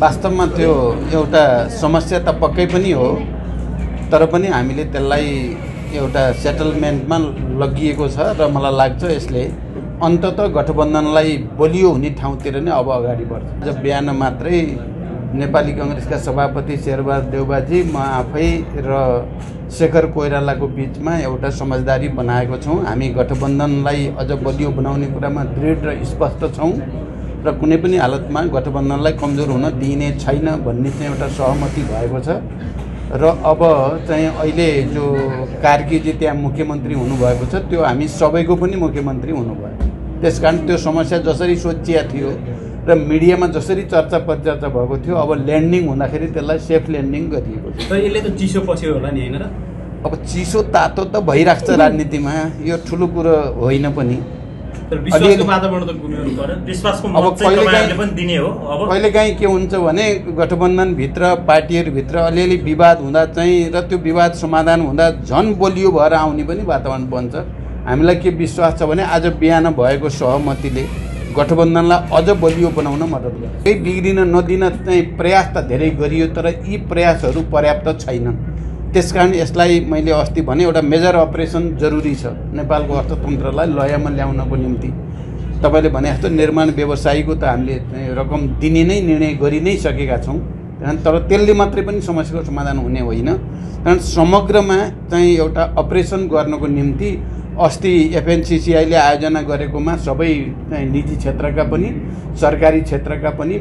वास्तवमा त्यो एउटा समस्या त पक्कै पनि हो तर पनि हामीले त्यसलाई एउटा सेटलमेन्टमा लगिएको छ र मलाई लाग्छ यसले अन्तत गठबन्धनलाई बलियो हुने ठाउँतिर नै अब अगाडि बढ्छ। आज बिहान मात्रै नेपाली कङ्ग्रेसका सभापति शेरबहादुर देउबाजी म आफै र शेखर कोइरालाको बिचमा एउटा समझदारी बनाएको छौँ। हामी गठबन्धनलाई अझ बलियो बनाउने कुरामा दृढ र स्पष्ट छौँ। र कुनै पनि हालतमा गठबन्धनलाई कमजोर हुन दिइने छैन भन्ने चाहिँ एउटा सहमति भएको छ। र अब चाहिँ अहिले जो कार्कीजी त्यहाँ मुख्यमन्त्री हुनुभएको छ त्यो हामी सबैको पनि मुख्यमन्त्री हुनुभयो। त्यस कारण त्यो समस्या जसरी सोचिया थियो र मिडियामा जसरी चर्चा परिचर्चा भएको थियो अब ल्यान्डिङ हुँदाखेरि त्यसलाई सेफ ल्यान्डिङ गरिएको छ। यसले त चिसो पस्यो होला नि होइन र? अब चिसो तातो त भइरहेको छ राजनीतिमा यो ठुलो कुरो होइन पनि। कहिलेकाहीँ के हुन्छ भने गठबन्धनभित्र पार्टीहरूभित्र अलिअलि विवाद हुँदा चाहिँ र त्यो विवाद समाधान हुँदा झन् बलियो भएर आउने पनि वातावरण बन्छ। हामीलाई के विश्वास छ भने आज बिहान भएको सहमतिले गठबन्धनलाई अझ बलियो बनाउन मद्दत गर्छ। केही बिग्रिन नदिन चाहिँ प्रयास त धेरै गरियो तर यी प्रयासहरू पर्याप्त छैनन्। त्यसकारण यसलाई मैले अस्ति भने एउटा मेजर अपरेसन जरुरी छ। नेपालको अर्थतन्त्रलाई लयमा ल्याउनको निम्ति। तपाईँले भने जस्तो निर्माण व्यवसायीको त हामीले रकम दिने नै निर्णय गरि नै सकेका छौँ। कारण तर त्यसले मात्रै पनि समस्याको समाधान हुने होइन। कारण समग्रमा चाहिँ एउटा अपरेसन गर्नको निम्ति अस्ति एफएनसिसिआईले आयोजना गरेकोमा सबै निजी क्षेत्रका पनि सरकारी क्षेत्रका पनि